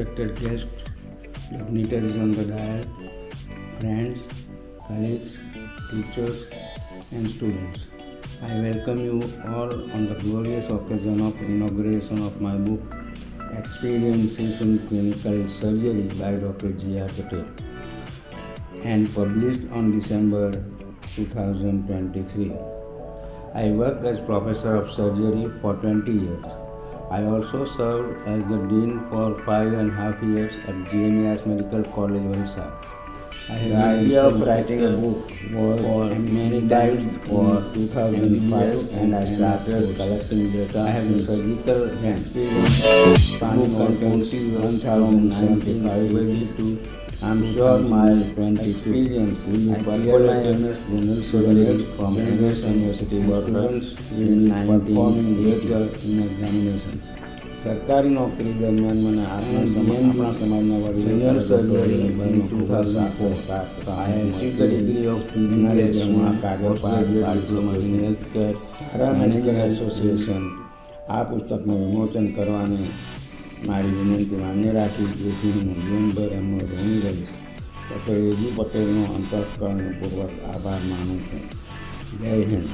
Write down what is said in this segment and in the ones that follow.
respected guests, dignitaries on the dial, friends, colleagues, teachers, and students. I welcome you all on the glorious occasion of inauguration of my book Experiences in Clinical Surgery by Dr. G.R. Patel and published on December 2023. I worked as professor of surgery for 20 years I also served as the dean for five and a half years at GMAS Medical College, had the idea of writing a book was for many times for 2005 and I started collecting data. I have a surgical experience contains 1075 pages to I'm sure my experience will be particularly general surgery from MS University students will performing later in examinations. સરકારી નોકરી દરમિયાન મને આપણા સમાજના વડીલો surgery two thousand four I achieve degree of પીજીમાં કાગળ pass diploma in health manager association આ પુસ્તકનું વિમોચન કરવાની મારી વિનંતી માન્ય રાખી જેથી હું જીવનભર એમનો ઋણી રહીશ ડૉક્ટર એજી પટેલનો અંતઃકરણપૂર્વક આભાર માનું છું જય હિન્દ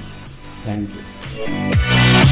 થેન્ક યુ